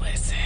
listen.